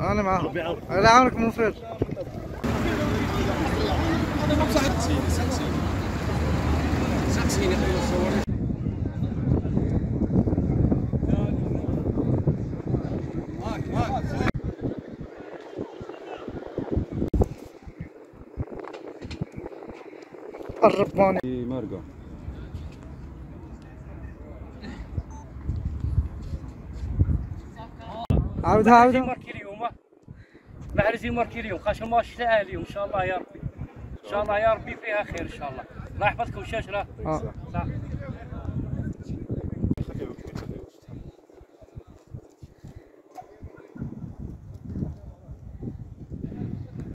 أنا معاهم لا عمرك منفرد الرباني. مارقه عاودها عاودها ماركي اليوم محرزين ماركي اليوم. خاش ما شتاء اليوم. إن شاء الله يا ربي. إن شاء الله يا ربي فيها خير إن شاء الله. الله يحفظكم. الشاشره آه. صح.